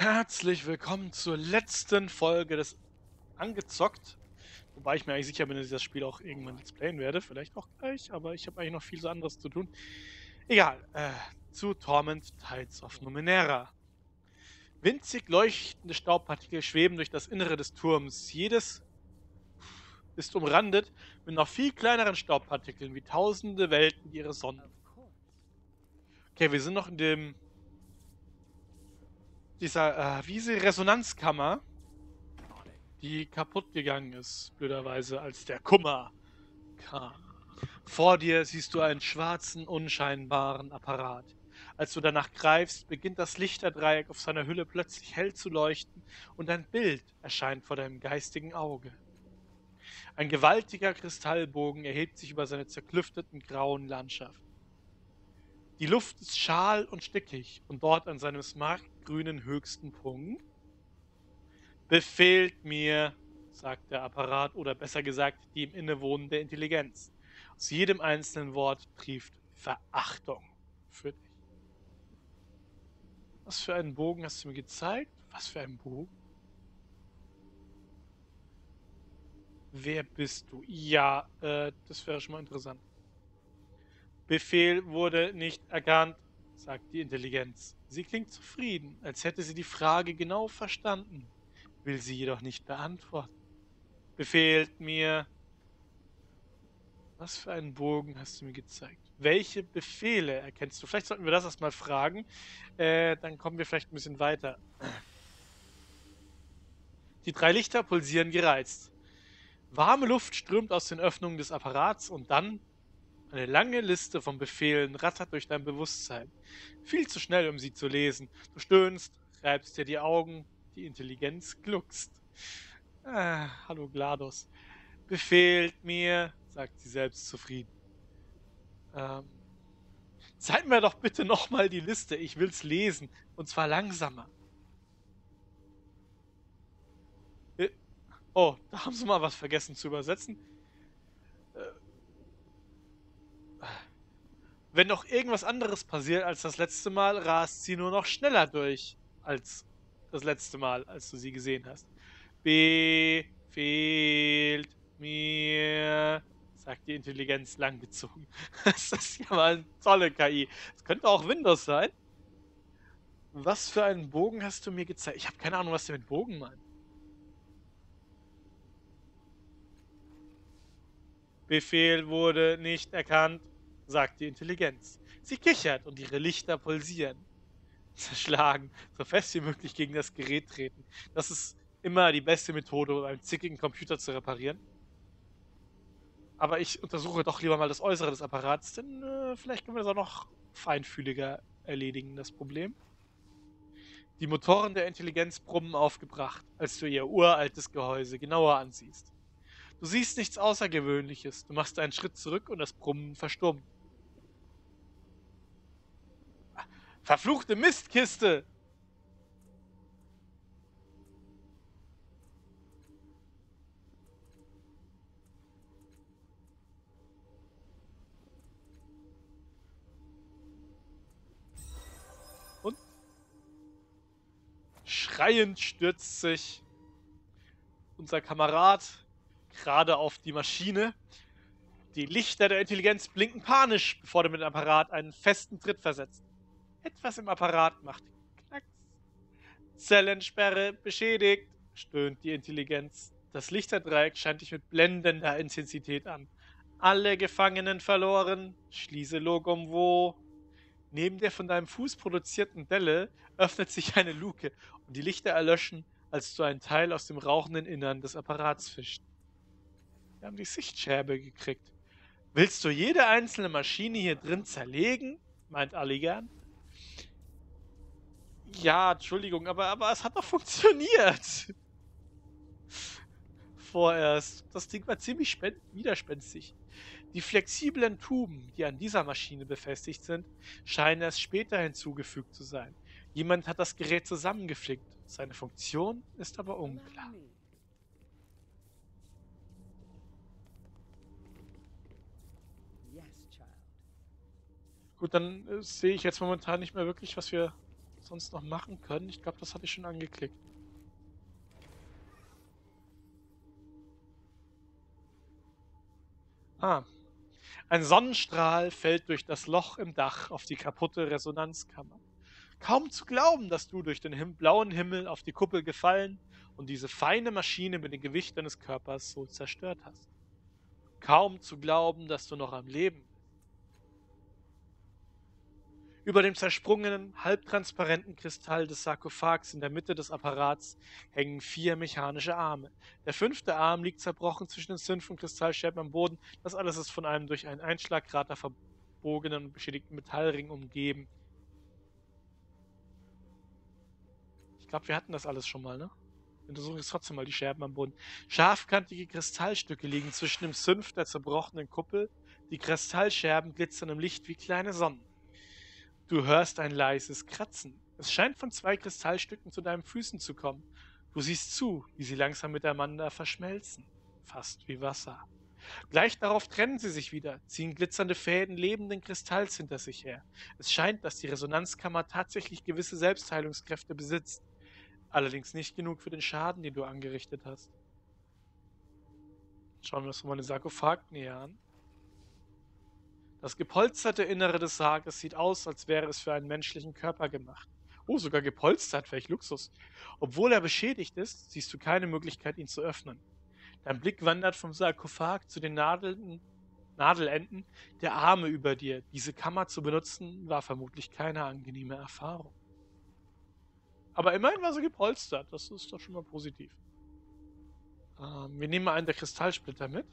Herzlich willkommen zur letzten Folge des Angezockt. Wobei ich mir eigentlich sicher bin, dass ich das Spiel auch irgendwann let's playen werde. Vielleicht auch gleich, aber ich habe eigentlich noch viel so anderes zu tun. Egal. Äh, zu Torment Tides of Numenera. Winzig leuchtende Staubpartikel schweben durch das Innere des Turms. Jedes ist umrandet mit noch viel kleineren Staubpartikeln, wie tausende Welten ihre Sonne. Okay, wir sind noch in dem dieser, äh, wie diese Resonanzkammer, die kaputt gegangen ist, blöderweise, als der Kummer kam. Vor dir siehst du einen schwarzen, unscheinbaren Apparat. Als du danach greifst, beginnt das Lichterdreieck auf seiner Hülle plötzlich hell zu leuchten und ein Bild erscheint vor deinem geistigen Auge. Ein gewaltiger Kristallbogen erhebt sich über seine zerklüfteten grauen Landschaft. Die Luft ist schal und stickig und dort an seinem smartgrünen höchsten Punkt befehlt mir, sagt der Apparat, oder besser gesagt die im innewohnende Intelligenz. Aus jedem einzelnen Wort trieft Verachtung für dich. Was für einen Bogen hast du mir gezeigt? Was für ein Bogen? Wer bist du? Ja, äh, das wäre schon mal interessant. Befehl wurde nicht erkannt, sagt die Intelligenz. Sie klingt zufrieden, als hätte sie die Frage genau verstanden, will sie jedoch nicht beantworten. Befehlt mir. Was für einen Bogen hast du mir gezeigt? Welche Befehle erkennst du? Vielleicht sollten wir das erstmal fragen. Äh, dann kommen wir vielleicht ein bisschen weiter. Die drei Lichter pulsieren gereizt. Warme Luft strömt aus den Öffnungen des Apparats und dann eine lange Liste von Befehlen rattert durch dein Bewusstsein. Viel zu schnell, um sie zu lesen. Du stöhnst, reibst dir die Augen, die Intelligenz gluckst. Ah, hallo GLaDOS. Befehlt mir, sagt sie selbstzufrieden. Ähm, zeig mir doch bitte nochmal die Liste, ich will's lesen. Und zwar langsamer. Äh, oh, da haben sie mal was vergessen zu übersetzen. Wenn noch irgendwas anderes passiert als das letzte Mal, rast sie nur noch schneller durch als das letzte Mal, als du sie gesehen hast. Befehlt mir, sagt die Intelligenz langgezogen. Das ist ja mal eine tolle KI. Das könnte auch Windows sein. Was für einen Bogen hast du mir gezeigt? Ich habe keine Ahnung, was der mit Bogen meint. Befehl wurde nicht erkannt sagt die Intelligenz. Sie kichert und ihre Lichter pulsieren. Zerschlagen, so fest wie möglich gegen das Gerät treten. Das ist immer die beste Methode, um einen zickigen Computer zu reparieren. Aber ich untersuche doch lieber mal das Äußere des Apparats, denn äh, vielleicht können wir das auch noch feinfühliger erledigen, das Problem. Die Motoren der Intelligenz brummen aufgebracht, als du ihr uraltes Gehäuse genauer ansiehst. Du siehst nichts Außergewöhnliches. Du machst einen Schritt zurück und das Brummen verstummt. Verfluchte Mistkiste! Und schreiend stürzt sich unser Kamerad gerade auf die Maschine. Die Lichter der Intelligenz blinken panisch, bevor du mit dem Apparat einen festen Tritt versetzt. Etwas im Apparat macht Knacks. Zellensperre beschädigt, stöhnt die Intelligenz. Das Lichterdreieck scheint dich mit blendender Intensität an. Alle Gefangenen verloren. Schließe Logum wo. Neben der von deinem Fuß produzierten Delle öffnet sich eine Luke und die Lichter erlöschen, als du einen Teil aus dem rauchenden Innern des Apparats fischt. Wir haben die Sichtscherbe gekriegt. Willst du jede einzelne Maschine hier drin zerlegen? meint Alligan. Ja, Entschuldigung, aber, aber es hat doch funktioniert. Vorerst. Das Ding war ziemlich widerspenstig. Die flexiblen Tuben, die an dieser Maschine befestigt sind, scheinen erst später hinzugefügt zu sein. Jemand hat das Gerät zusammengeflickt. Seine Funktion ist aber unklar. Gut, dann äh, sehe ich jetzt momentan nicht mehr wirklich, was wir sonst noch machen können? Ich glaube, das hatte ich schon angeklickt. Ah. Ein Sonnenstrahl fällt durch das Loch im Dach auf die kaputte Resonanzkammer. Kaum zu glauben, dass du durch den him blauen Himmel auf die Kuppel gefallen und diese feine Maschine mit dem Gewicht deines Körpers so zerstört hast. Kaum zu glauben, dass du noch am Leben Über dem zersprungenen, halbtransparenten Kristall des Sarkophags in der Mitte des Apparats hängen vier mechanische Arme. Der fünfte Arm liegt zerbrochen zwischen den Sümpfen Kristallscherben am Boden. Das alles ist von einem durch einen Einschlagkrater verbogenen und beschädigten Metallring umgeben. Ich glaube, wir hatten das alles schon mal, ne? Untersuchen jetzt trotzdem mal die Scherben am Boden. Scharfkantige Kristallstücke liegen zwischen dem Sümpf der zerbrochenen Kuppel. Die Kristallscherben glitzern im Licht wie kleine Sonnen. Du hörst ein leises Kratzen. Es scheint von zwei Kristallstücken zu deinen Füßen zu kommen. Du siehst zu, wie sie langsam miteinander verschmelzen. Fast wie Wasser. Gleich darauf trennen sie sich wieder, ziehen glitzernde Fäden lebenden Kristalls hinter sich her. Es scheint, dass die Resonanzkammer tatsächlich gewisse Selbstheilungskräfte besitzt. Allerdings nicht genug für den Schaden, den du angerichtet hast. Schauen wir uns mal den Sarkophag näher an. Das gepolsterte Innere des Sarges sieht aus, als wäre es für einen menschlichen Körper gemacht. Oh, sogar gepolstert, welch Luxus. Obwohl er beschädigt ist, siehst du keine Möglichkeit, ihn zu öffnen. Dein Blick wandert vom Sarkophag zu den Nadeln, Nadelenden der Arme über dir. Diese Kammer zu benutzen, war vermutlich keine angenehme Erfahrung. Aber immerhin war sie gepolstert, das ist doch schon mal positiv. Ähm, wir nehmen einen der Kristallsplitter mit.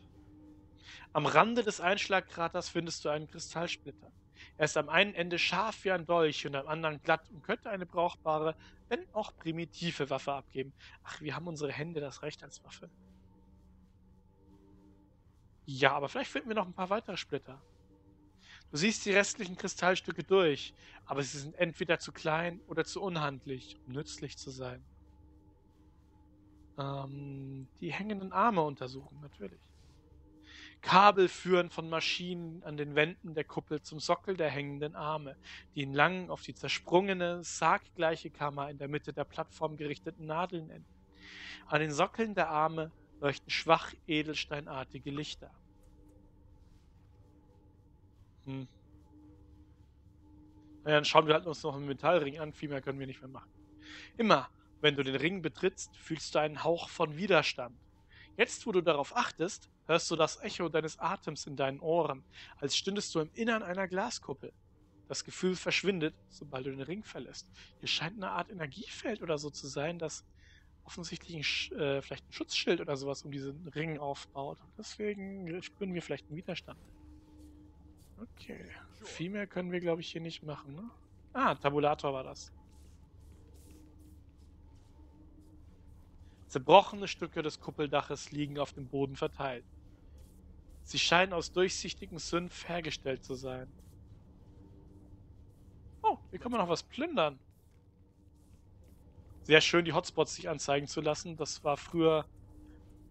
Am Rande des Einschlagkraters findest du einen Kristallsplitter. Er ist am einen Ende scharf wie ein Dolch und am anderen glatt und könnte eine brauchbare, wenn auch primitive Waffe abgeben. Ach, wir haben unsere Hände, das reicht als Waffe. Ja, aber vielleicht finden wir noch ein paar weitere Splitter. Du siehst die restlichen Kristallstücke durch, aber sie sind entweder zu klein oder zu unhandlich, um nützlich zu sein. Ähm, die hängenden Arme untersuchen, natürlich. Kabel führen von Maschinen an den Wänden der Kuppel zum Sockel der hängenden Arme, die in langen, auf die zersprungene, sarggleiche Kammer in der Mitte der Plattform gerichteten Nadeln enden. An den Sockeln der Arme leuchten schwach edelsteinartige Lichter. Hm. Naja, dann schauen wir halt uns noch einen Metallring an, viel mehr können wir nicht mehr machen. Immer, wenn du den Ring betrittst, fühlst du einen Hauch von Widerstand. Jetzt, wo du darauf achtest, hörst du das Echo deines Atems in deinen Ohren, als stündest du im Innern einer Glaskuppel. Das Gefühl verschwindet, sobald du den Ring verlässt. Hier scheint eine Art Energiefeld oder so zu sein, das offensichtlich ein, äh, vielleicht ein Schutzschild oder sowas um diesen Ring aufbaut. Deswegen spüren wir vielleicht einen Widerstand. Okay. Viel mehr können wir, glaube ich, hier nicht machen, ne? Ah, Tabulator war das. Zerbrochene Stücke des Kuppeldaches liegen auf dem Boden verteilt. Sie scheinen aus durchsichtigen Sümpf hergestellt zu sein. Oh, hier kann man noch was plündern. Sehr schön, die Hotspots sich anzeigen zu lassen. Das war früher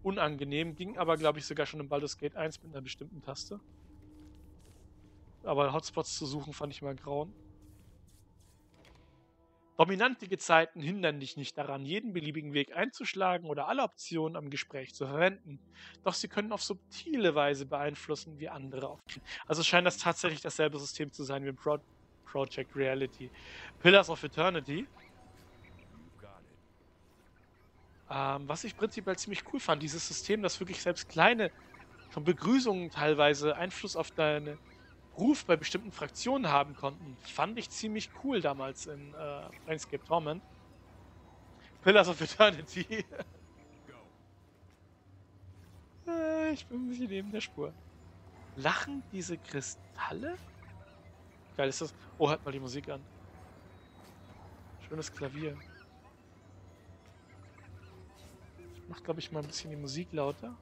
unangenehm, ging aber, glaube ich, sogar schon in Baldur's Gate 1 mit einer bestimmten Taste. Aber Hotspots zu suchen, fand ich mal grauen. Dominante Gezeiten hindern dich nicht daran, jeden beliebigen Weg einzuschlagen oder alle Optionen am Gespräch zu verwenden. Doch sie können auf subtile Weise beeinflussen, wie andere auftreten. Also scheint das tatsächlich dasselbe System zu sein wie im Pro Project Reality. Pillars of Eternity. Ähm, was ich prinzipiell ziemlich cool fand, dieses System, das wirklich selbst kleine, schon Begrüßungen teilweise Einfluss auf deine Ruf bei bestimmten Fraktionen haben konnten, fand ich ziemlich cool damals in äh, Planescape Torment. Pillars of Eternity. äh, ich bin ein bisschen neben der Spur. Lachen diese Kristalle? Geil ist das. Oh, hört mal die Musik an. Schönes Klavier. Ich mach, glaube ich, mal ein bisschen die Musik lauter.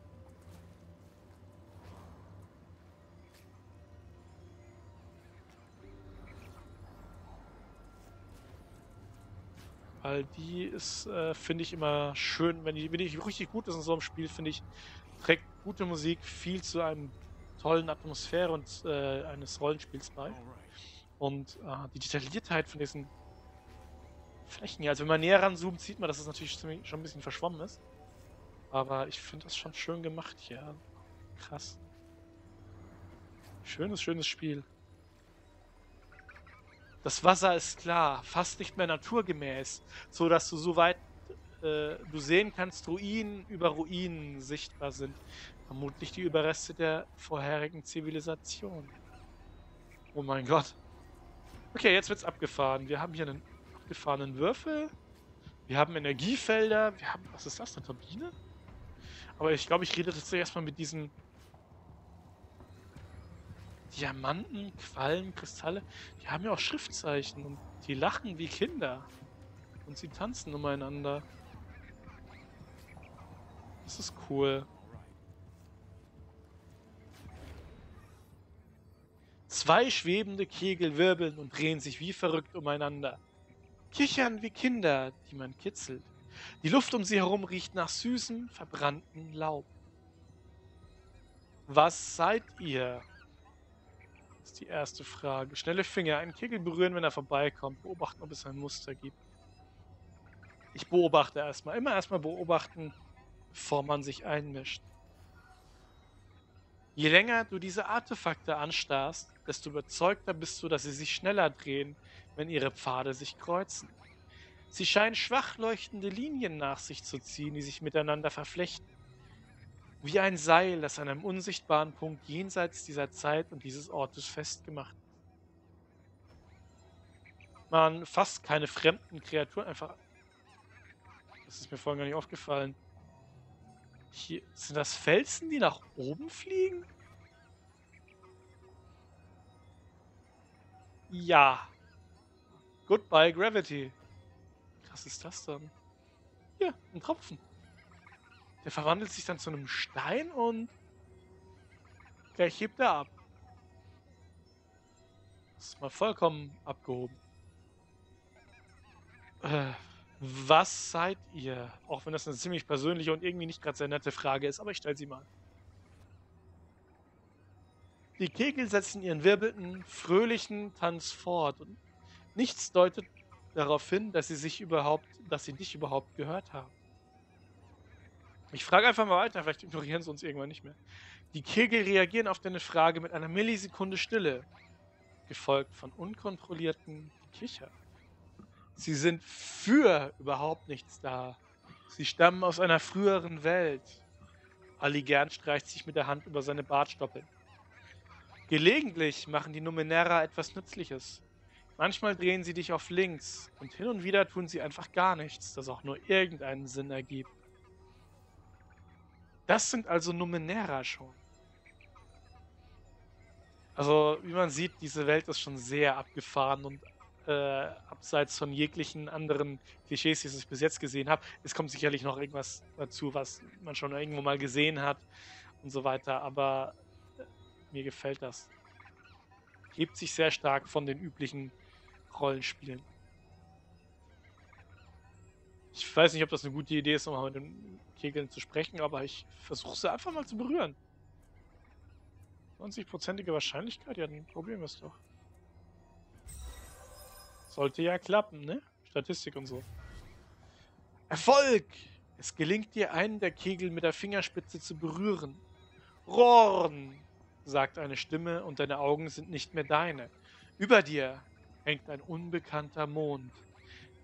Weil die ist, äh, finde ich, immer schön, wenn die, wenn die richtig gut ist in so einem Spiel, finde ich, trägt gute Musik viel zu einem tollen Atmosphäre und äh, eines Rollenspiels bei. Und äh, die Detailliertheit von diesen Flächen hier. Also wenn man näher ranzoomt, sieht man, dass es natürlich ziemlich, schon ein bisschen verschwommen ist. Aber ich finde das schon schön gemacht hier. Krass. Schönes, schönes Spiel. Das Wasser ist klar, fast nicht mehr naturgemäß, so dass du so weit äh, du sehen kannst, Ruinen über Ruinen sichtbar sind. Vermutlich die Überreste der vorherigen Zivilisation. Oh mein Gott. Okay, jetzt wird's abgefahren. Wir haben hier einen abgefahrenen Würfel. Wir haben Energiefelder. Wir haben. Was ist das? Eine Turbine? Aber ich glaube, ich rede jetzt erstmal mit diesen Diamanten, Quallen, Kristalle. Die haben ja auch Schriftzeichen und die lachen wie Kinder. Und sie tanzen umeinander. Das ist cool. Zwei schwebende Kegel wirbeln und drehen sich wie verrückt umeinander. Kichern wie Kinder, die man kitzelt. Die Luft um sie herum riecht nach süßem, verbrannten Laub. Was seid ihr? Das ist die erste Frage. Schnelle Finger, einen Kegel berühren, wenn er vorbeikommt. Beobachten, ob es ein Muster gibt. Ich beobachte erstmal. Immer erstmal beobachten, bevor man sich einmischt. Je länger du diese Artefakte anstarrst, desto überzeugter bist du, dass sie sich schneller drehen, wenn ihre Pfade sich kreuzen. Sie scheinen schwach leuchtende Linien nach sich zu ziehen, die sich miteinander verflechten. Wie ein Seil, das an einem unsichtbaren Punkt jenseits dieser Zeit und dieses Ortes festgemacht. Man fasst keine fremden Kreaturen einfach. Das ist mir vorhin gar nicht aufgefallen. Hier, sind das Felsen, die nach oben fliegen? Ja. Goodbye, Gravity. Was ist das dann? Hier, ein Tropfen. Der verwandelt sich dann zu einem Stein und gleich hebt er ab. Das ist mal vollkommen abgehoben. Äh, was seid ihr? Auch wenn das eine ziemlich persönliche und irgendwie nicht gerade sehr nette Frage ist, aber ich stelle sie mal. Die Kegel setzen ihren wirbelnden, fröhlichen Tanz fort und nichts deutet darauf hin, dass sie sich überhaupt, dass sie dich überhaupt gehört haben. Ich frage einfach mal weiter, vielleicht ignorieren sie uns irgendwann nicht mehr. Die Kegel reagieren auf deine Frage mit einer Millisekunde Stille, gefolgt von unkontrollierten Kicher. Sie sind für überhaupt nichts da. Sie stammen aus einer früheren Welt. Ali gern streicht sich mit der Hand über seine Bartstoppeln. Gelegentlich machen die Numenera etwas Nützliches. Manchmal drehen sie dich auf links und hin und wieder tun sie einfach gar nichts, das auch nur irgendeinen Sinn ergibt. Das sind also Numenera schon. Also, wie man sieht, diese Welt ist schon sehr abgefahren und äh, abseits von jeglichen anderen Klischees, die ich bis jetzt gesehen habe. Es kommt sicherlich noch irgendwas dazu, was man schon irgendwo mal gesehen hat und so weiter, aber äh, mir gefällt das. Hebt sich sehr stark von den üblichen Rollenspielen. Ich weiß nicht, ob das eine gute Idee ist, nochmal mit den Kegeln zu sprechen, aber ich versuche sie einfach mal zu berühren. 90-prozentige Wahrscheinlichkeit? Ja, probieren wir es doch. Sollte ja klappen, ne? Statistik und so. Erfolg! Es gelingt dir, einen der Kegel mit der Fingerspitze zu berühren. Rohren! sagt eine Stimme und deine Augen sind nicht mehr deine. Über dir hängt ein unbekannter Mond.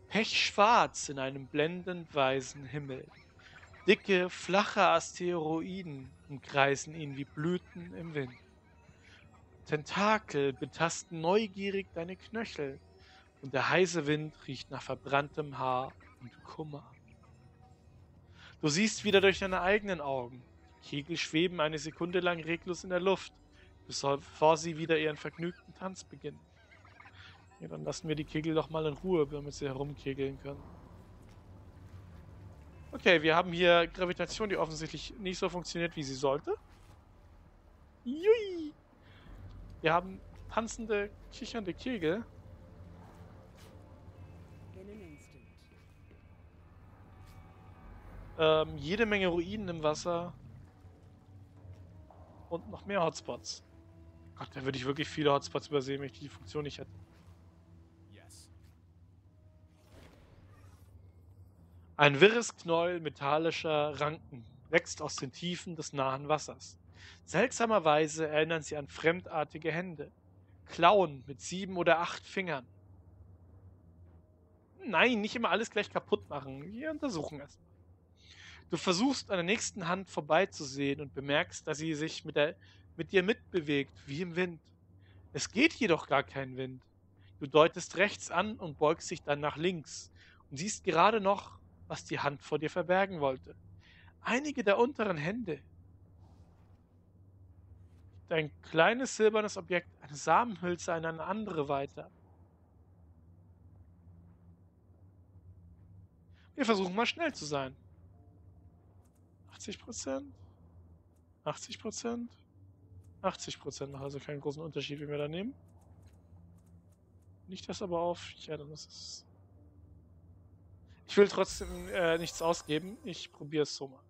Pechschwarz in einem blendend weißen Himmel. Dicke, flache Asteroiden umkreisen ihn wie Blüten im Wind. Tentakel betasten neugierig deine Knöchel und der heiße Wind riecht nach verbranntem Haar und Kummer. Du siehst wieder durch deine eigenen Augen. Kegel schweben eine Sekunde lang reglos in der Luft, bevor sie wieder ihren vergnügten Tanz beginnen. Ja, dann lassen wir die Kegel doch mal in Ruhe, damit sie herumkegeln können. Okay, wir haben hier Gravitation, die offensichtlich nicht so funktioniert, wie sie sollte. Jui! Wir haben tanzende, kichernde Kegel. Ähm, jede Menge Ruinen im Wasser. Und noch mehr Hotspots. Gott, da würde ich wirklich viele Hotspots übersehen, wenn ich die Funktion nicht hätte. Ein wirres Knäuel metallischer Ranken wächst aus den Tiefen des nahen Wassers. Seltsamerweise erinnern sie an fremdartige Hände. Klauen mit sieben oder acht Fingern. Nein, nicht immer alles gleich kaputt machen. Wir untersuchen es. Du versuchst an der nächsten Hand vorbeizusehen und bemerkst, dass sie sich mit, der, mit dir mitbewegt, wie im Wind. Es geht jedoch gar kein Wind. Du deutest rechts an und beugst dich dann nach links und siehst gerade noch, was die Hand vor dir verbergen wollte. Einige der unteren Hände. Dein kleines silbernes Objekt, eine Samenhülse an eine andere weiter. Wir versuchen mal schnell zu sein. 80 Prozent. 80 Prozent. 80 Prozent macht also keinen großen Unterschied, wie wir da nehmen. Nicht das aber auf. Ja, dann ist es. Ich will trotzdem äh, nichts ausgeben. Ich probiere es so mal.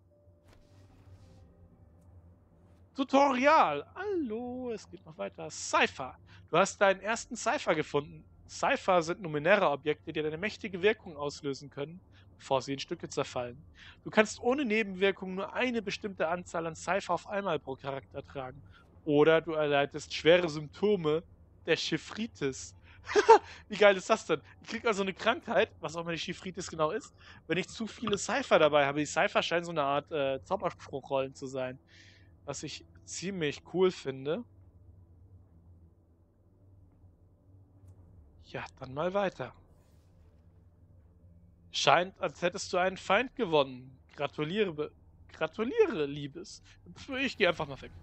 Tutorial. Hallo, es geht noch weiter. Cypher. Du hast deinen ersten Cypher gefunden. Cypher sind numenäre Objekte, die eine mächtige Wirkung auslösen können, bevor sie in Stücke zerfallen. Du kannst ohne Nebenwirkung nur eine bestimmte Anzahl an Cypher auf einmal pro Charakter tragen. Oder du erleidest schwere Symptome der Chiffritis. Wie geil ist das denn? Ich krieg also eine Krankheit, was auch immer die Chiffritis genau ist, wenn ich zu viele Cypher dabei habe. Die Cypher scheinen so eine Art äh, Zauberspruchrollen zu sein. Was ich ziemlich cool finde. Ja, dann mal weiter. Scheint, als hättest du einen Feind gewonnen. Gratuliere, gratuliere, Liebes. Ich gehe einfach mal weg.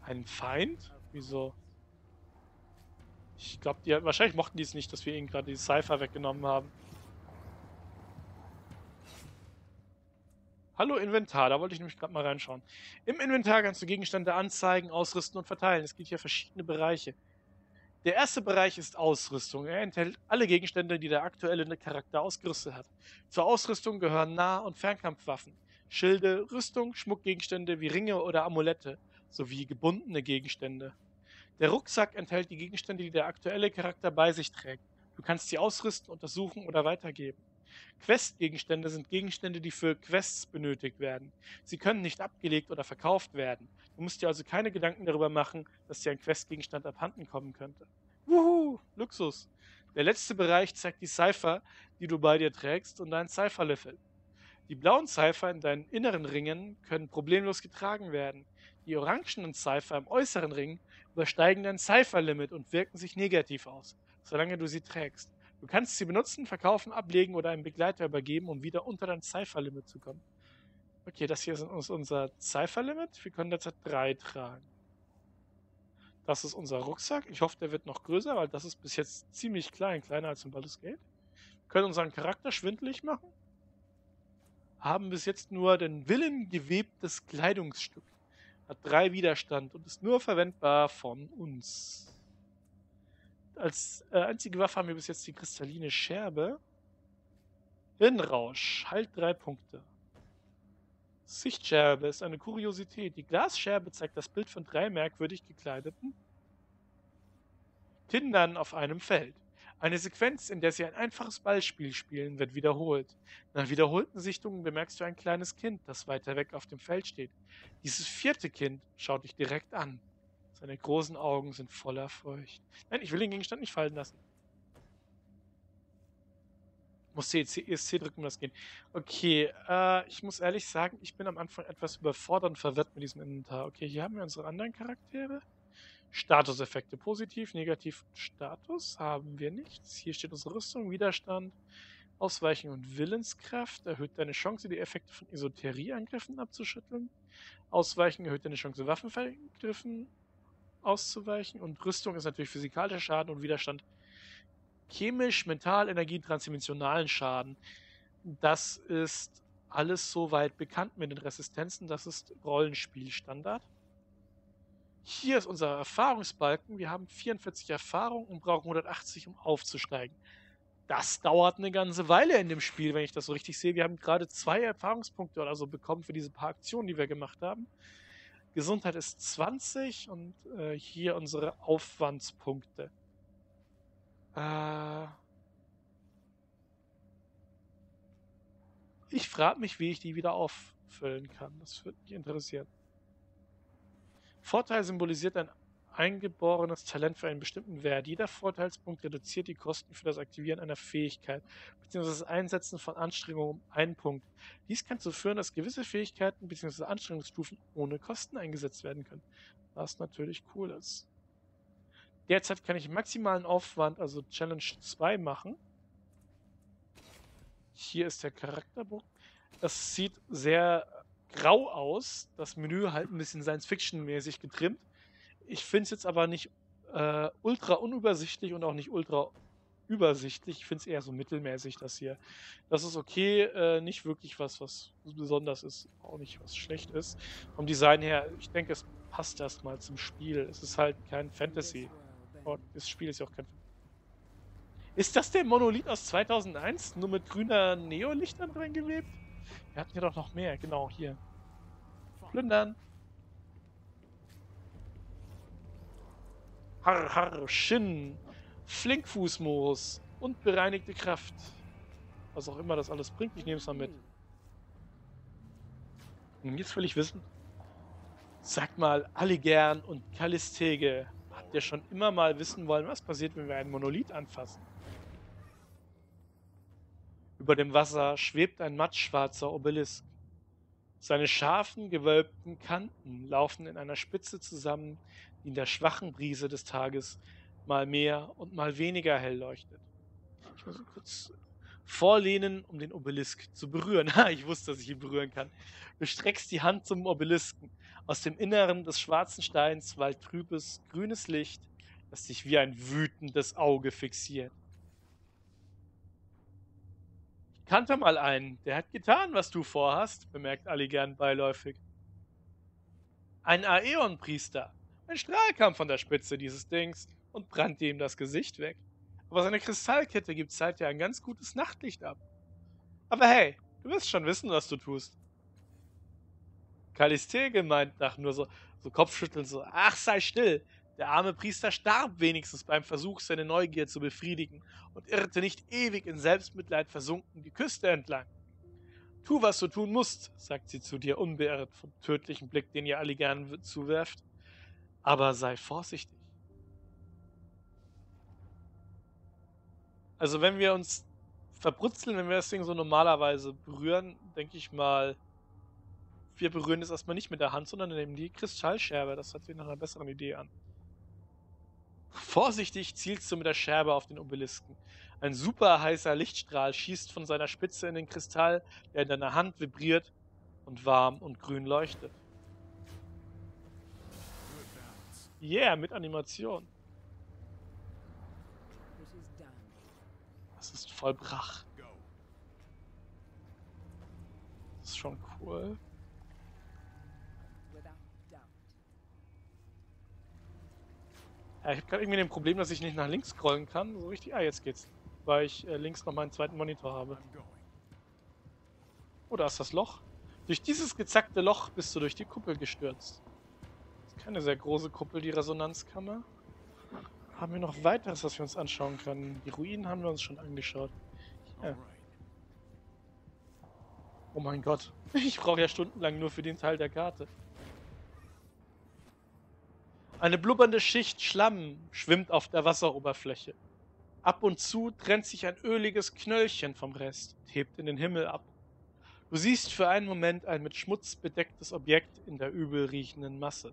Ein Feind? Wieso? Ich glaube, die wahrscheinlich mochten die es nicht, dass wir ihnen gerade die Cypher weggenommen haben. Hallo Inventar, da wollte ich nämlich gerade mal reinschauen. Im Inventar kannst du Gegenstände anzeigen, ausrüsten und verteilen. Es gibt hier verschiedene Bereiche. Der erste Bereich ist Ausrüstung. Er enthält alle Gegenstände, die der aktuelle Charakter ausgerüstet hat. Zur Ausrüstung gehören Nah- und Fernkampfwaffen, Schilde, Rüstung, Schmuckgegenstände wie Ringe oder Amulette sowie gebundene Gegenstände. Der Rucksack enthält die Gegenstände, die der aktuelle Charakter bei sich trägt. Du kannst sie ausrüsten, untersuchen oder weitergeben. Quest-Gegenstände sind Gegenstände, die für Quests benötigt werden. Sie können nicht abgelegt oder verkauft werden. Du musst dir also keine Gedanken darüber machen, dass dir ein Quest-Gegenstand abhanden kommen könnte. Wuhu, Luxus. Der letzte Bereich zeigt die Cypher, die du bei dir trägst und dein Cypher-Level. Die blauen Cypher in deinen inneren Ringen können problemlos getragen werden. Die orangenen Cypher im äußeren Ring übersteigen dein Cypher-Limit und wirken sich negativ aus, solange du sie trägst. Du kannst sie benutzen, verkaufen, ablegen oder einem Begleiter übergeben, um wieder unter dein Cypher-Limit zu kommen. Okay, das hier ist unser Cypher-Limit. Wir können derzeit drei tragen. Das ist unser Rucksack. Ich hoffe, der wird noch größer, weil das ist bis jetzt ziemlich klein, kleiner als im Baldur's Gate. Wir können unseren Charakter schwindlig machen. Haben bis jetzt nur den Willen gewebtes Kleidungsstück hat drei Widerstand und ist nur verwendbar von uns. Als äh, einzige Waffe haben wir bis jetzt die kristalline Scherbe. Hirnrausch, halt drei Punkte. Sichtscherbe ist eine Kuriosität. Die Glasscherbe zeigt das Bild von drei merkwürdig gekleideten Kindern auf einem Feld. Eine Sequenz, in der sie ein einfaches Ballspiel spielen, wird wiederholt. Nach wiederholten Sichtungen bemerkst du ein kleines Kind, das weiter weg auf dem Feld steht. Dieses vierte Kind schaut dich direkt an. Seine großen Augen sind voller Furcht. Nein, ich will den Gegenstand nicht fallen lassen. Muss ESC, ESC drücken, um das geht. Okay, äh, ich muss ehrlich sagen, ich bin am Anfang etwas überfordert und verwirrt mit diesem Inventar. Okay, hier haben wir unsere anderen Charaktere. Statuseffekte positiv, negativ Status haben wir nichts. Hier steht unsere Rüstung, Widerstand, Ausweichen und Willenskraft. Erhöht deine Chance, die Effekte von Esoterieangriffen abzuschütteln. Ausweichen erhöht deine Chance, Waffenangriffen auszuweichen. Und Rüstung ist natürlich physikalischer Schaden und Widerstand chemisch, mental, Energie, transdimensionalen Schaden. Das ist alles soweit bekannt mit den Resistenzen. Das ist Rollenspielstandard. Hier ist unser Erfahrungsbalken. Wir haben 44 Erfahrung und brauchen 180, um aufzusteigen. Das dauert eine ganze Weile in dem Spiel, wenn ich das so richtig sehe. Wir haben gerade zwei Erfahrungspunkte oder so bekommen für diese paar Aktionen, die wir gemacht haben. Gesundheit ist 20 und äh, hier unsere Aufwandspunkte. Äh, Ich frage mich, wie ich die wieder auffüllen kann. Das würde mich interessieren. Vorteil symbolisiert ein eingeborenes Talent für einen bestimmten Wert. Jeder Vorteilspunkt reduziert die Kosten für das Aktivieren einer Fähigkeit bzw. das Einsetzen von Anstrengungen um einen Punkt. Dies kann dazu führen, dass gewisse Fähigkeiten bzw. Anstrengungsstufen ohne Kosten eingesetzt werden können, was natürlich cool ist. Derzeit kann ich maximalen Aufwand, also Challenge 2 machen. Hier ist der Charakterbuch. Das sieht sehr grau aus. Das Menü halt ein bisschen Science-Fiction-mäßig getrimmt. Ich finde es jetzt aber nicht äh, ultra unübersichtlich und auch nicht ultra übersichtlich. Ich finde es eher so mittelmäßig, das hier. Das ist okay, äh, nicht wirklich was, was besonders ist, auch nicht was schlecht ist. Vom Design her, ich denke, es passt erstmal zum Spiel. Es ist halt kein Fantasy. Oh, das Spiel ist ja auch kein Ist das der Monolith aus 2001? Nur mit grüner Neolichtern drin gewebt? Wir hatten ja doch noch mehr. Genau, hier. Plündern. Har, har, Shin, Flinkfußmoos und bereinigte Kraft. Was auch immer das alles bringt, ich nehme es mal mit. Und jetzt will ich wissen, sag mal, Alligern und Kalistege, habt ihr schon immer mal wissen wollen, was passiert, wenn wir einen Monolith anfassen? Über dem Wasser schwebt ein mattschwarzer Obelisk. Seine scharfen, gewölbten Kanten laufen in einer Spitze zusammen, die in der schwachen Brise des Tages mal mehr und mal weniger hell leuchtet. Ich muss kurz vorlehnen, um den Obelisk zu berühren. Ich wusste, dass ich ihn berühren kann. Du streckst die Hand zum Obelisken. Aus dem Inneren des schwarzen Steins wallt trübes, grünes Licht, das dich wie ein wütendes Auge fixiert. Ich kannte mal einen, der hat getan, was du vorhast, bemerkt Ali gern beiläufig. Ein Aeon-Priester, ein Strahl kam von der Spitze dieses Dings und brannte ihm das Gesicht weg. Aber seine Kristallkette gibt seither ein ganz gutes Nachtlicht ab. Aber hey, du wirst schon wissen, was du tust. Kalistege meint nach nur so, so Kopfschütteln so, ach sei still, der arme Priester starb wenigstens beim Versuch, seine Neugier zu befriedigen und irrte nicht ewig in Selbstmitleid versunken die Küste entlang. Tu, was du tun musst, sagt sie zu dir unbeirrt vom tödlichen Blick, den ihr alle gern zuwerft. Aber sei vorsichtig. Also wenn wir uns verbrutzeln, wenn wir das Ding so normalerweise berühren, denke ich mal, wir berühren es erstmal nicht mit der Hand, sondern nehmen die Kristallscherbe. Das hört sich nach einer besseren Idee an. Vorsichtig zielst du mit der Scherbe auf den Obelisken. Ein super heißer Lichtstrahl schießt von seiner Spitze in den Kristall, der in deiner Hand vibriert und warm und grün leuchtet. Yeah, mit Animation. Das ist vollbracht. Das ist schon cool. Ja, ich habe gerade irgendwie ein Problem, dass ich nicht nach links scrollen kann. So richtig. Ah, jetzt geht's. Weil ich äh, links noch meinen zweiten Monitor habe. Oh, da ist das Loch. Durch dieses gezackte Loch bist du durch die Kuppel gestürzt. Keine sehr große Kuppel, die Resonanzkammer. Haben wir noch weiteres, was wir uns anschauen können? Die Ruinen haben wir uns schon angeschaut. Ja. Oh mein Gott. Ich brauche ja stundenlang nur für den Teil der Karte. Eine blubbernde Schicht Schlamm schwimmt auf der Wasseroberfläche. Ab und zu trennt sich ein öliges Knöllchen vom Rest und hebt in den Himmel ab. Du siehst für einen Moment ein mit Schmutz bedecktes Objekt in der übel riechenden Masse.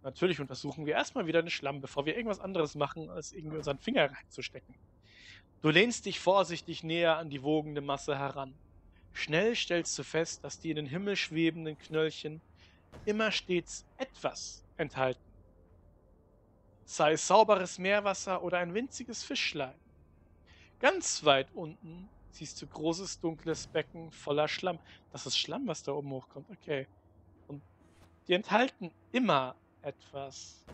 Natürlich untersuchen wir erstmal wieder den Schlamm, bevor wir irgendwas anderes machen, als irgendwie unseren Finger reinzustecken. Du lehnst dich vorsichtig näher an die wogende Masse heran. Schnell stellst du fest, dass die in den Himmel schwebenden Knöllchen immer stets etwas enthalten. Sei es sauberes Meerwasser oder ein winziges Fischlein. Ganz weit unten siehst du großes dunkles Becken voller Schlamm. Das ist Schlamm, was da oben hochkommt. Okay. Und die enthalten immer etwas.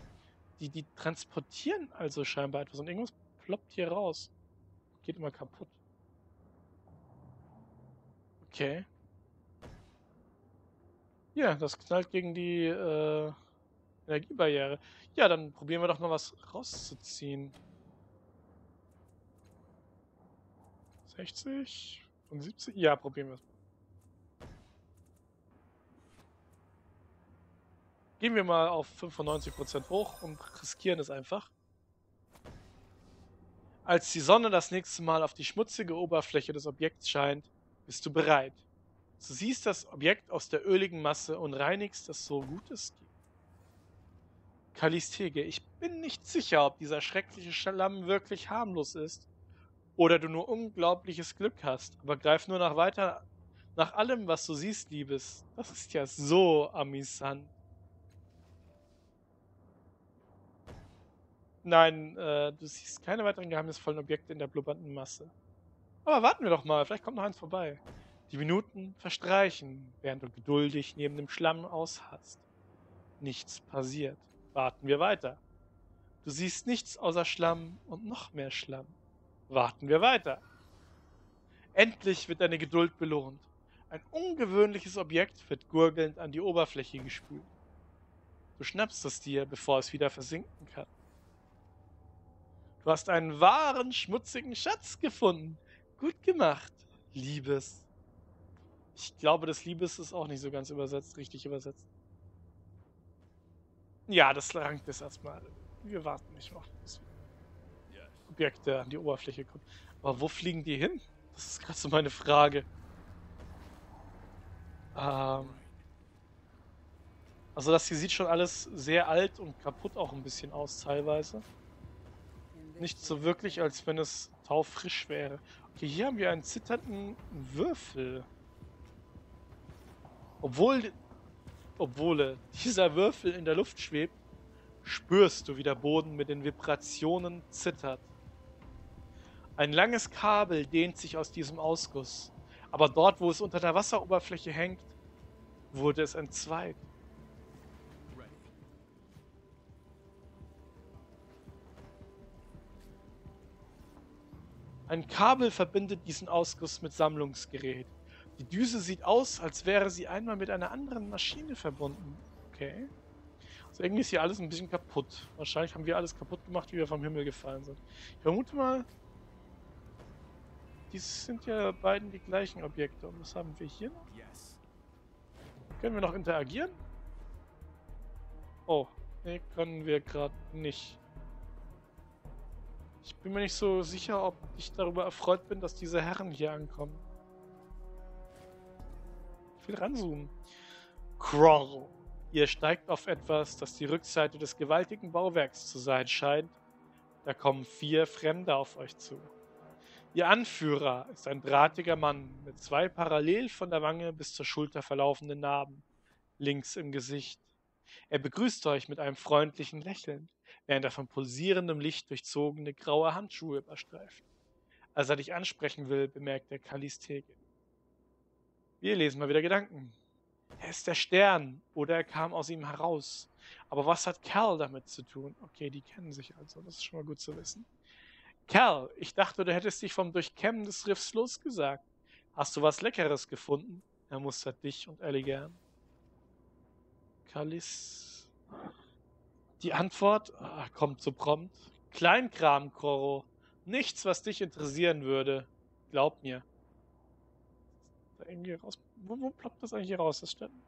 Die, die transportieren also scheinbar etwas und irgendwas ploppt hier raus. Geht immer kaputt. Okay. Ja, das knallt gegen die äh, Energiebarriere. Ja, dann probieren wir doch mal was rauszuziehen. 60. 75? Ja, probieren wir es. Gehen wir mal auf 95% hoch und riskieren es einfach. Als die Sonne das nächste Mal auf die schmutzige Oberfläche des Objekts scheint, bist du bereit. Du siehst das Objekt aus der öligen Masse und reinigst es so gut es geht. Kalistege, ich bin nicht sicher, ob dieser schreckliche Schlamm wirklich harmlos ist oder du nur unglaubliches Glück hast, aber greif nur nach weiter nach allem, was du siehst, Liebes. Das ist ja so amüsant. Nein, äh, du siehst keine weiteren geheimnisvollen Objekte in der blubbernden Masse. Aber warten wir doch mal, vielleicht kommt noch eins vorbei. Die Minuten verstreichen, während du geduldig neben dem Schlamm aushast. Nichts passiert. Warten wir weiter. Du siehst nichts außer Schlamm und noch mehr Schlamm. Warten wir weiter. Endlich wird deine Geduld belohnt. Ein ungewöhnliches Objekt wird gurgelnd an die Oberfläche gespült. Du schnappst es dir, bevor es wieder versinken kann. Du hast einen wahren, schmutzigen Schatz gefunden. Gut gemacht, Liebes. Ich glaube, das Liebes ist auch nicht so ganz übersetzt, richtig übersetzt. Ja, das rankt es erstmal. Wir warten nicht noch, bis Objekte an die Oberfläche kommen. Aber wo fliegen die hin? Das ist gerade so meine Frage. Ähm also das hier sieht schon alles sehr alt und kaputt auch ein bisschen aus teilweise. Nicht so wirklich, als wenn es taufrisch wäre. Okay, hier haben wir einen zitternden Würfel. Obwohl, obwohl dieser Würfel in der Luft schwebt, spürst du, wie der Boden mit den Vibrationen zittert. Ein langes Kabel dehnt sich aus diesem Ausguss, aber dort, wo es unter der Wasseroberfläche hängt, wurde es entzweit. Ein Kabel verbindet diesen Ausguss mit Sammlungsgerät. Die Düse sieht aus, als wäre sie einmal mit einer anderen Maschine verbunden. Okay. Also irgendwie ist hier alles ein bisschen kaputt. Wahrscheinlich haben wir alles kaputt gemacht, wie wir vom Himmel gefallen sind. Ich vermute mal, dies sind ja beiden die gleichen Objekte. Und was haben wir hier noch? Können wir noch interagieren? Oh, nee, können wir gerade nicht. Ich bin mir nicht so sicher, ob ich darüber erfreut bin, dass diese Herren hier ankommen. Will ranzoomen. Crawl. Ihr steigt auf etwas, das die Rückseite des gewaltigen Bauwerks zu sein scheint. Da kommen vier Fremde auf euch zu. Ihr Anführer ist ein drahtiger Mann mit zwei parallel von der Wange bis zur Schulter verlaufenden Narben, links im Gesicht. Er begrüßt euch mit einem freundlichen Lächeln während er von pulsierendem Licht durchzogene graue Handschuhe überstreift. Als er dich ansprechen will, bemerkt er Kalistege. Wir lesen mal wieder Gedanken. Er ist der Stern oder er kam aus ihm heraus. Aber was hat Cal damit zu tun? Okay, die kennen sich also, das ist schon mal gut zu wissen. Cal, ich dachte, du hättest dich vom Durchkämmen des Riffs losgesagt. Hast du was Leckeres gefunden? Er mustert dich und Ellie gern. Kalis. Die Antwort ach, kommt so prompt. Kleinkram, Koro. Nichts, was dich interessieren würde. Glaub mir. Da irgendwie raus. Wo, wo ploppt das eigentlich raus, das Ständen?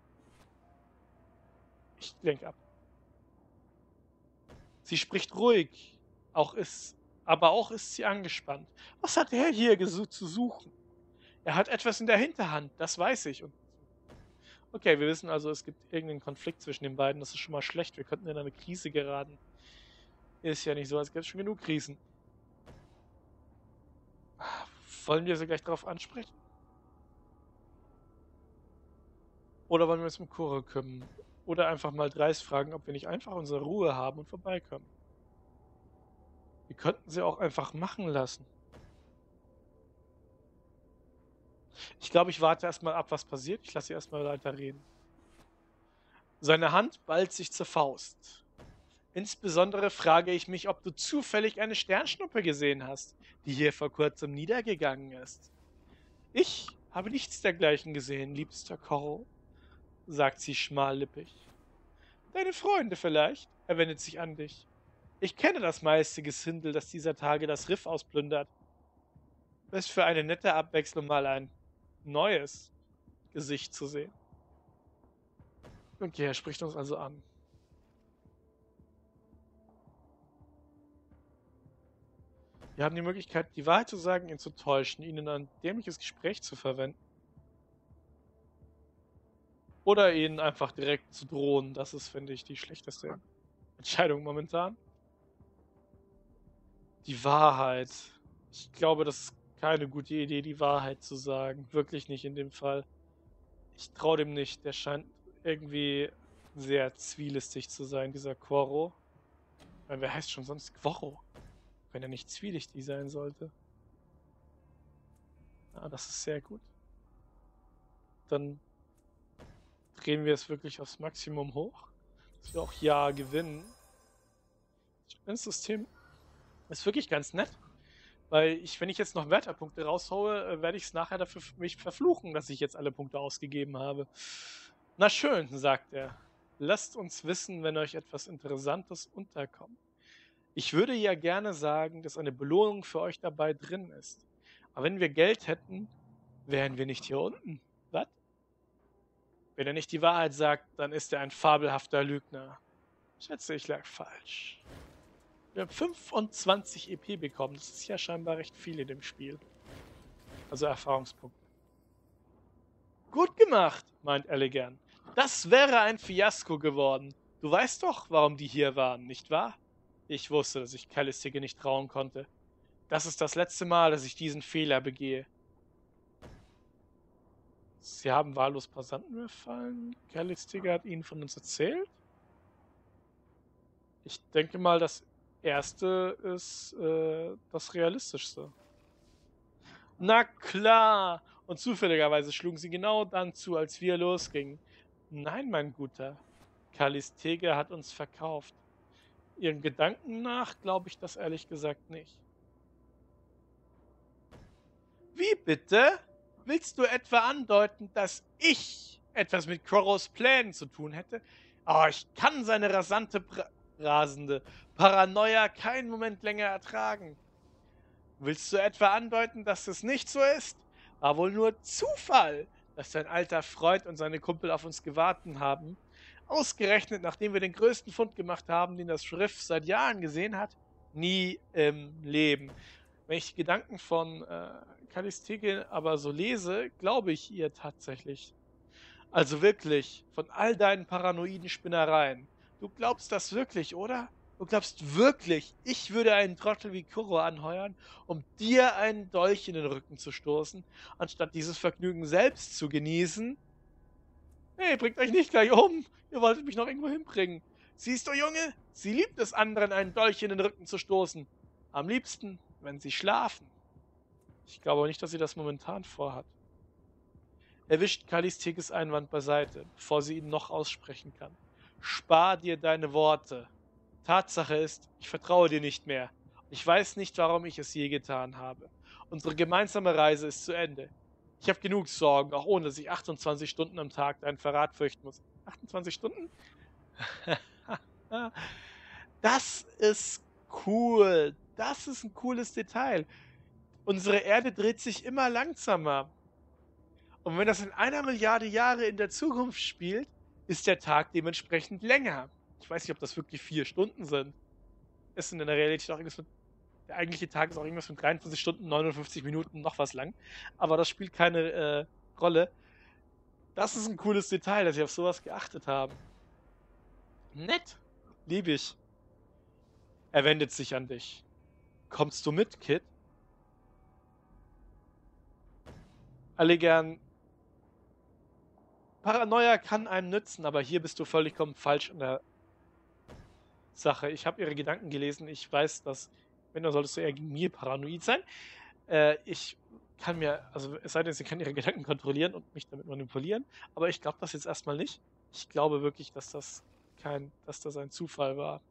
Ich lenk ab. Sie spricht ruhig. Auch ist, aber auch ist sie angespannt. Was hat er hier zu suchen? Er hat etwas in der Hinterhand, das weiß ich. Und Okay, wir wissen also, es gibt irgendeinen Konflikt zwischen den beiden. Das ist schon mal schlecht. Wir könnten in eine Krise geraten. Ist ja nicht so, als gäbe es schon genug Krisen. Wollen wir sie gleich darauf ansprechen? Oder wollen wir uns um Chore kümmern? Oder einfach mal dreist fragen, ob wir nicht einfach unsere Ruhe haben und vorbeikommen. Wir könnten sie auch einfach machen lassen. Ich glaube, ich warte erstmal ab, was passiert. Ich lasse sie erstmal weiter reden. Seine Hand ballt sich zur Faust. Insbesondere frage ich mich, ob du zufällig eine Sternschnuppe gesehen hast, die hier vor kurzem niedergegangen ist. Ich habe nichts dergleichen gesehen, liebster Coral, sagt sie schmallippig. Deine Freunde vielleicht, er wendet sich an dich. Ich kenne das meiste Gesindel, das dieser Tage das Riff ausplündert. Was für eine nette Abwechslung mal ein neues Gesicht zu sehen. Okay, er spricht uns also an. Wir haben die Möglichkeit, die Wahrheit zu sagen, ihn zu täuschen, ihn in ein dämliches Gespräch zu verwenden. Oder ihn einfach direkt zu drohen. Das ist, finde ich, die schlechteste Entscheidung momentan. Die Wahrheit. Ich glaube, das ist keine gute Idee, die Wahrheit zu sagen. Wirklich nicht in dem Fall. Ich traue dem nicht. Der scheint irgendwie sehr zwielistig zu sein, dieser Quoro. Meine, wer heißt schon sonst Quoro? Wenn er nicht zwielichtig sein sollte. Ah, das ist sehr gut. Dann drehen wir es wirklich aufs Maximum hoch, dass wir auch Ja gewinnen. Das System ist wirklich ganz nett. Weil ich, wenn ich jetzt noch Wörterpunkte raushaue, äh, werde ich es nachher dafür mich verfluchen, dass ich jetzt alle Punkte ausgegeben habe. Na schön, sagt er. Lasst uns wissen, wenn euch etwas Interessantes unterkommt. Ich würde ja gerne sagen, dass eine Belohnung für euch dabei drin ist. Aber wenn wir Geld hätten, wären wir nicht hier unten. Wenn er nicht die Wahrheit sagt, dann ist er ein fabelhafter Lügner. Schätze, ich lag falsch. Wir haben 25 EP bekommen. Das ist ja scheinbar recht viel in dem Spiel. Also Erfahrungspunkte. Gut gemacht, meint Elegant. Das wäre ein Fiasko geworden. Du weißt doch, warum die hier waren, nicht wahr? Ich wusste, dass ich Calistige nicht trauen konnte. Das ist das letzte Mal, dass ich diesen Fehler begehe. Sie haben wahllos Passanten befallen. Calistige hat ihnen von uns erzählt. Ich denke mal, das erste ist äh, das realistischste. Na klar! Und zufälligerweise schlugen sie genau dann zu, als wir losgingen. Nein, mein Guter. Kalistege hat uns verkauft. Ihren Gedanken nach glaube ich das ehrlich gesagt nicht. Wie bitte? Willst du etwa andeuten, dass ich etwas mit Kroros Plänen zu tun hätte? Oh, ich kann seine rasante, rasende Paranoia keinen Moment länger ertragen. Willst du etwa andeuten, dass es nicht so ist? War wohl nur Zufall, dass dein alter Freund und seine Kumpel auf uns gewartet haben. Ausgerechnet, nachdem wir den größten Fund gemacht haben, den das Schrift seit Jahren gesehen hat? Nie im Leben. Wenn ich die Gedanken von äh, Kalistike aber so lese, glaube ich ihr tatsächlich. Also wirklich, von all deinen paranoiden Spinnereien. Du glaubst das wirklich, oder? Du glaubst wirklich, ich würde einen Trottel wie Kuro anheuern, um dir einen Dolch in den Rücken zu stoßen, anstatt dieses Vergnügen selbst zu genießen? Hey, bringt euch nicht gleich um. Ihr wolltet mich noch irgendwo hinbringen. Siehst du, Junge? Sie liebt es anderen, einen Dolch in den Rücken zu stoßen. Am liebsten, wenn sie schlafen. Ich glaube aber nicht, dass sie das momentan vorhat. Er wischt Kalis Tigges Einwand beiseite, bevor sie ihn noch aussprechen kann. Spar dir deine Worte. Tatsache ist, ich vertraue dir nicht mehr. Ich weiß nicht, warum ich es je getan habe. Unsere gemeinsame Reise ist zu Ende. Ich habe genug Sorgen, auch ohne dass ich 28 Stunden am Tag deinen Verrat fürchten muss. 28 Stunden? das ist cool. Das ist ein cooles Detail. Unsere Erde dreht sich immer langsamer. Und wenn das in einer Milliarde Jahre in der Zukunft spielt, ist der Tag dementsprechend länger. Ich weiß nicht, ob das wirklich vier Stunden sind. Es sind in der Realität auch irgendwas mit. Der eigentliche Tag ist auch irgendwas mit 23 Stunden, 59 Minuten, noch was lang. Aber das spielt keine äh, Rolle. Das ist ein cooles Detail, dass sie auf sowas geachtet haben. Nett. Lieb ich. Er wendet sich an dich. Kommst du mit, Kid? Alle gern Paranoia kann einem nützen, aber hier bist du vollkommen falsch in der Sache. Ich habe ihre Gedanken gelesen. Ich weiß, dass, wenn du solltest du eher gegen mir paranoid sein. Äh, ich kann mir, also es sei denn, sie kann ihre Gedanken kontrollieren und mich damit manipulieren, aber ich glaube das jetzt erstmal nicht. Ich glaube wirklich, dass das kein, dass das ein Zufall war.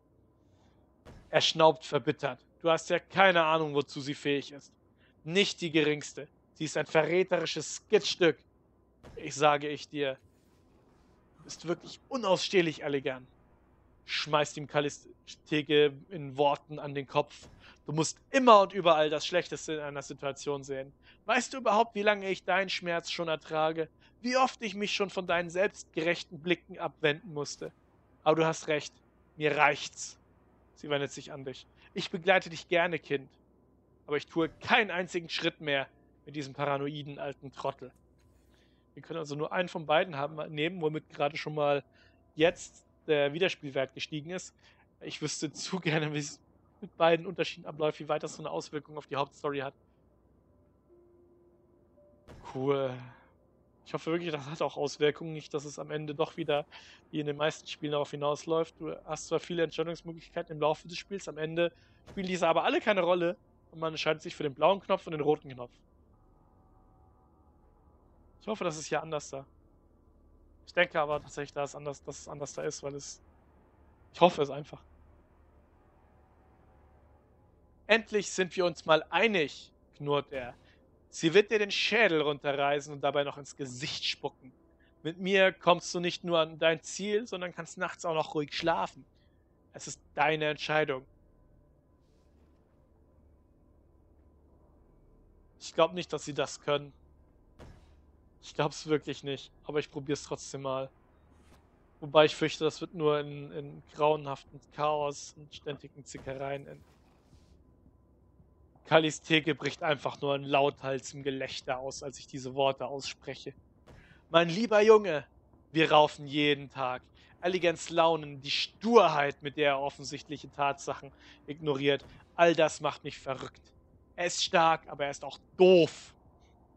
Er schnaubt verbittert. Du hast ja keine Ahnung, wozu sie fähig ist. Nicht die geringste. Sie ist ein verräterisches Skizstück. Ich sage ich dir. Du bist wirklich unausstehlich elegant schmeißt ihm Kalistege in Worten an den Kopf. Du musst immer und überall das Schlechteste in einer Situation sehen. Weißt du überhaupt, wie lange ich deinen Schmerz schon ertrage? Wie oft ich mich schon von deinen selbstgerechten Blicken abwenden musste? Aber du hast recht. Mir reicht's. Sie wendet sich an dich. Ich begleite dich gerne, Kind. Aber ich tue keinen einzigen Schritt mehr mit diesem paranoiden alten Trottel. Wir können also nur einen von beiden haben, nehmen, womit gerade schon mal jetzt der Wiederspielwert gestiegen ist. Ich wüsste zu gerne, wie es mit beiden Unterschieden abläuft, wie weit das so eine Auswirkung auf die Hauptstory hat. Cool. Ich hoffe wirklich, das hat auch Auswirkungen, nicht, dass es am Ende doch wieder, wie in den meisten Spielen, darauf hinausläuft. Du hast zwar viele Entscheidungsmöglichkeiten im Laufe des Spiels, am Ende spielen diese aber alle keine Rolle und man entscheidet sich für den blauen Knopf und den roten Knopf. Ich hoffe, das ist hier anders da. Ich denke aber tatsächlich, dass es anders, dass es anders da ist, weil es. Ich hoffe es einfach. Endlich sind wir uns mal einig, knurrt er. Sie wird dir den Schädel runterreißen und dabei noch ins Gesicht spucken. Mit mir kommst du nicht nur an dein Ziel, sondern kannst nachts auch noch ruhig schlafen. Es ist deine Entscheidung. Ich glaube nicht, dass sie das können. Ich glaube es wirklich nicht, aber ich probiere es trotzdem mal. Wobei ich fürchte, das wird nur in, in grauenhaften Chaos und ständigen Zickereien enden. Kallis Theke bricht einfach nur ein lauthals Gelächter aus, als ich diese Worte ausspreche. Mein lieber Junge, wir raufen jeden Tag. Alligans Launen, die Sturheit, mit der er offensichtliche Tatsachen ignoriert, all das macht mich verrückt. Er ist stark, aber er ist auch doof.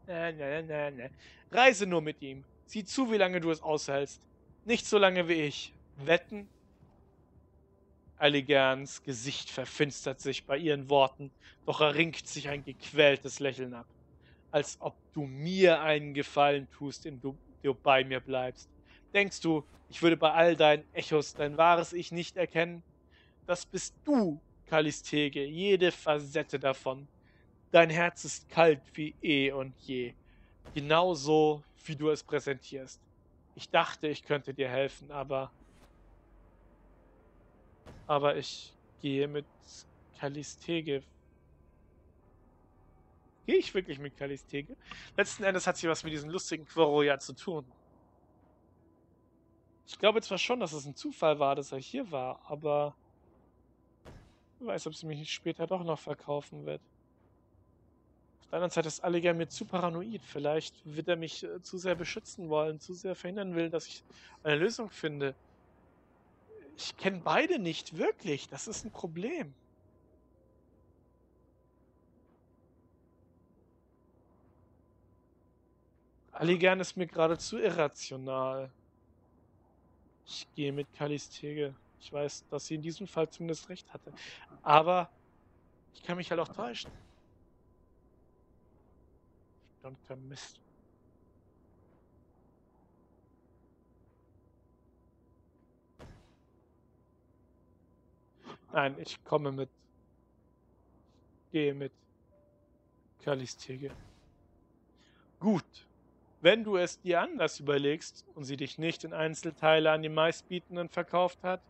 Ne, ne, ne, ne. Reise nur mit ihm. Sieh zu, wie lange du es aushältst. Nicht so lange wie ich. Wetten? Alligans Gesicht verfinstert sich bei ihren Worten, doch er ringt sich ein gequältes Lächeln ab. Als ob du mir einen Gefallen tust, indem du bei mir bleibst. Denkst du, ich würde bei all deinen Echos dein wahres Ich nicht erkennen? Das bist du, Kalistege, jede Facette davon. Dein Herz ist kalt wie eh und je. Genauso, wie du es präsentierst. Ich dachte, ich könnte dir helfen, aber aber ich gehe mit Kalistege. Gehe ich wirklich mit Kalistege? Letzten Endes hat sie was mit diesem lustigen Quoro ja zu tun. Ich glaube zwar schon, dass es ein Zufall war, dass er hier war, aber wer weiß, ob sie mich später doch noch verkaufen wird. Auf der anderen Seite ist Alliger mir zu paranoid. Vielleicht wird er mich äh, zu sehr beschützen wollen, zu sehr verhindern will, dass ich eine Lösung finde. Ich kenne beide nicht wirklich. Das ist ein Problem. Alligern ist mir geradezu irrational. Ich gehe mit Kalistege. Ich weiß, dass sie in diesem Fall zumindest recht hatte. Aber ich kann mich halt auch täuschen. Verdammter Mist. Nein, ich komme mit. Gehe mit. Kalistege. Gut. Wenn du es dir anders überlegst und sie dich nicht in Einzelteile an die meistbietenden verkauft hat,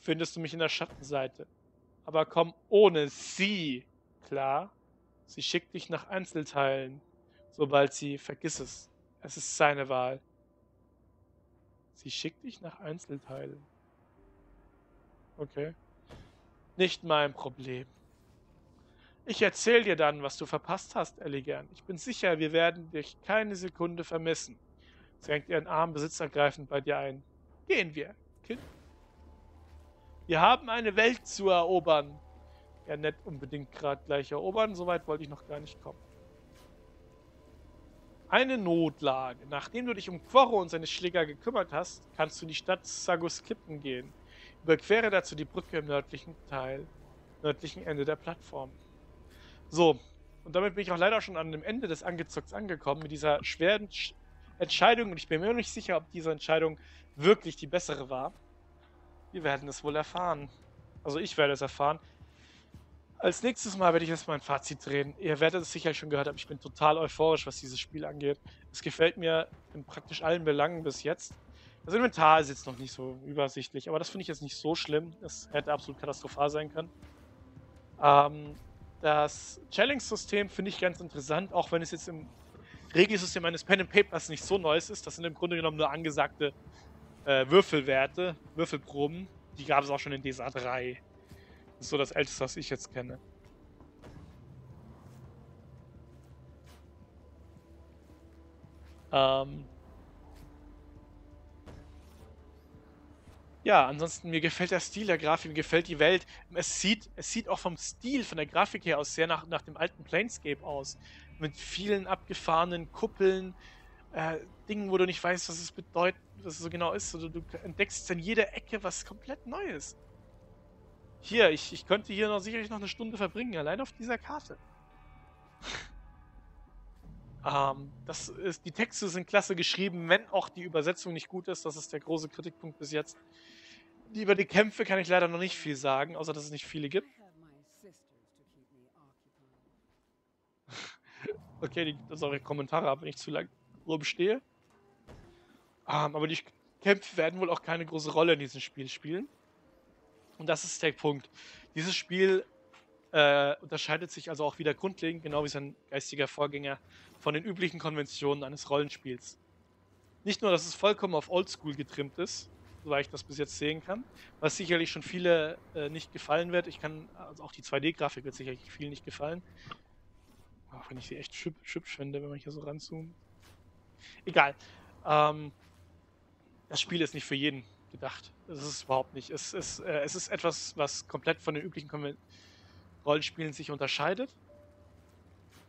findest du mich in der Schattenseite. Aber komm ohne sie, klar? Sie schickt dich nach Einzelteilen, sobald sie vergiss es. Es ist seine Wahl. Sie schickt dich nach Einzelteilen. Okay. Nicht mein Problem. Ich erzähl dir dann, was du verpasst hast, Elegant. Ich bin sicher, wir werden dich keine Sekunde vermissen. Sie hängt ihren Arm besitzergreifend bei dir ein. Gehen wir, Kind. Wir haben eine Welt zu erobern. Ja, nicht unbedingt gerade gleich erobern, soweit wollte ich noch gar nicht kommen. Eine Notlage. Nachdem du dich um Quorro und seine Schläger gekümmert hast, kannst du in die Stadt Sagus Kippen gehen. Überquere dazu die Brücke im nördlichen Teil, nördlichen Ende der Plattform. So, und damit bin ich auch leider schon an dem Ende des Angezocks angekommen, mit dieser schweren Entscheidung. Und ich bin mir noch nicht sicher, ob diese Entscheidung wirklich die bessere war. Wir werden es wohl erfahren. Also ich werde es erfahren. Als nächstes Mal werde ich jetzt mein Fazit drehen. Ihr werdet es sicher schon gehört haben, ich bin total euphorisch, was dieses Spiel angeht. Es gefällt mir in praktisch allen Belangen bis jetzt. Das Inventar ist jetzt noch nicht so übersichtlich, aber das finde ich jetzt nicht so schlimm. Es hätte absolut katastrophal sein können. Ähm, Das Challenge-System finde ich ganz interessant, auch wenn es jetzt im Regelsystem eines Pen and Papers nicht so Neues ist. Das sind im Grunde genommen nur angesagte äh, Würfelwerte, Würfelproben. Die gab es auch schon in DSA 3. Das ist so das älteste, was ich jetzt kenne. Ähm, Ja, ansonsten mir gefällt der Stil der Grafik, mir gefällt die Welt. Es sieht, es sieht auch vom Stil, von der Grafik her aus sehr nach, nach dem alten Planescape aus. Mit vielen abgefahrenen Kuppeln, äh, Dingen, wo du nicht weißt, was es bedeutet, was es so genau ist. Also du entdeckst in jeder Ecke was komplett Neues. Hier, ich, ich könnte hier noch sicherlich noch eine Stunde verbringen, allein auf dieser Karte. ähm, das ist, die Texte sind klasse geschrieben, wenn auch die Übersetzung nicht gut ist. Das ist der große Kritikpunkt bis jetzt. Über die Kämpfe kann ich leider noch nicht viel sagen, außer dass es nicht viele gibt. okay, die, das eure Kommentare ab, wenn ich zu lang rumstehe. Um, ähm, aber die Kämpfe werden wohl auch keine große Rolle in diesem Spiel spielen. Und das ist der Punkt. Dieses Spiel äh, unterscheidet sich also auch wieder grundlegend, genau wie sein geistiger Vorgänger, von den üblichen Konventionen eines Rollenspiels. Nicht nur, dass es vollkommen auf Oldschool getrimmt ist, soweit ich das bis jetzt sehen kann. Was sicherlich schon viele äh, nicht gefallen wird. Ich kann, also auch die 2D-Grafik wird sicherlich vielen nicht gefallen. Auch wenn ich sie echt hübsch finde, wenn man hier so ranzoomt. Egal. Ähm, das Spiel ist nicht für jeden gedacht. Es ist überhaupt nicht. Es ist, äh, es ist etwas, was komplett von den üblichen Konven Rollenspielen sich unterscheidet.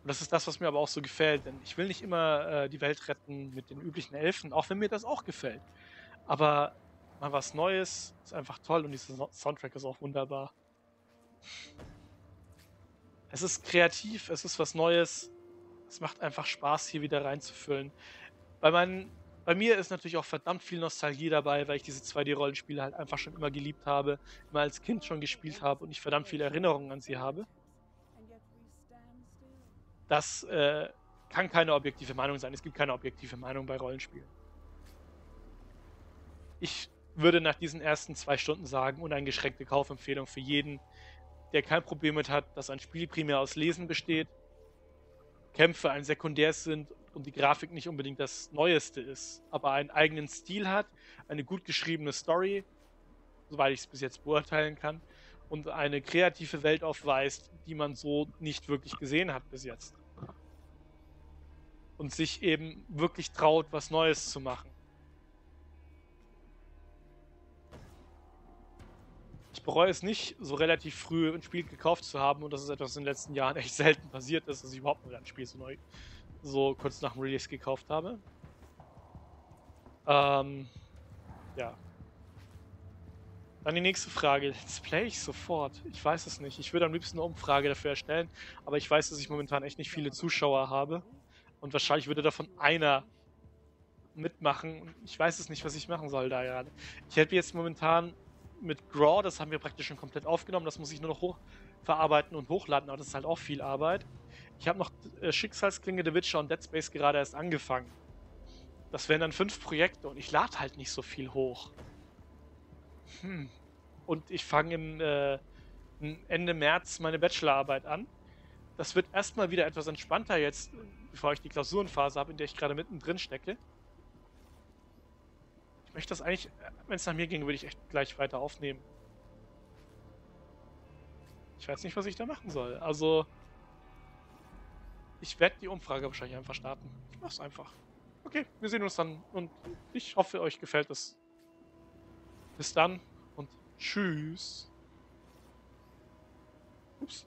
Und das ist das, was mir aber auch so gefällt. Denn ich will nicht immer äh, die Welt retten mit den üblichen Elfen, auch wenn mir das auch gefällt. Aber mal was Neues, ist einfach toll und dieser Soundtrack ist auch wunderbar. Es ist kreativ, es ist was Neues. Es macht einfach Spaß, hier wieder reinzufüllen. Bei, meinen, bei mir ist natürlich auch verdammt viel Nostalgie dabei, weil ich diese 2D-Rollenspiele halt einfach schon immer geliebt habe, immer als Kind schon gespielt habe und ich verdammt viele Erinnerungen an sie habe. Das äh, kann keine objektive Meinung sein. Es gibt keine objektive Meinung bei Rollenspielen. Ich würde nach diesen ersten zwei Stunden sagen, uneingeschränkte Kaufempfehlung für jeden, der kein Problem mit hat, dass ein Spiel primär aus Lesen besteht, Kämpfe ein Sekundärs sind und die Grafik nicht unbedingt das Neueste ist, aber einen eigenen Stil hat, eine gut geschriebene Story, soweit ich es bis jetzt beurteilen kann, und eine kreative Welt aufweist, die man so nicht wirklich gesehen hat bis jetzt. Und sich eben wirklich traut, was Neues zu machen. Ich bereue es nicht, so relativ früh ein Spiel gekauft zu haben und das ist etwas, was in den letzten Jahren echt selten passiert ist, dass ich überhaupt mal ein Spiel so neu, so kurz nach dem Release gekauft habe. Ähm, ja. Dann die nächste Frage. Let's play ich sofort. Ich weiß es nicht. Ich würde am liebsten eine Umfrage dafür erstellen, aber ich weiß, dass ich momentan echt nicht viele Zuschauer habe. Und wahrscheinlich würde davon einer mitmachen. Ich weiß es nicht, was ich machen soll da gerade. Ich hätte jetzt momentan mit Graw, das haben wir praktisch schon komplett aufgenommen. Das muss ich nur noch hochverarbeiten und hochladen, aber das ist halt auch viel Arbeit. Ich habe noch äh, Schicksalsklinge, The Witcher und Dead Space gerade erst angefangen. Das wären dann fünf Projekte und ich lade halt nicht so viel hoch. Hm. Und ich fange im äh, Ende März meine Bachelorarbeit an. Das wird erstmal wieder etwas entspannter jetzt, bevor ich die Klausurenphase habe, in der ich gerade mittendrin stecke möchte das eigentlich, wenn es nach mir ging, würde ich echt gleich weiter aufnehmen. Ich weiß nicht, was ich da machen soll. Also, ich werde die Umfrage wahrscheinlich einfach starten. Ich mach's einfach. Okay, wir sehen uns dann und ich hoffe, euch gefällt es. Bis dann und tschüss. Ups.